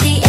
ready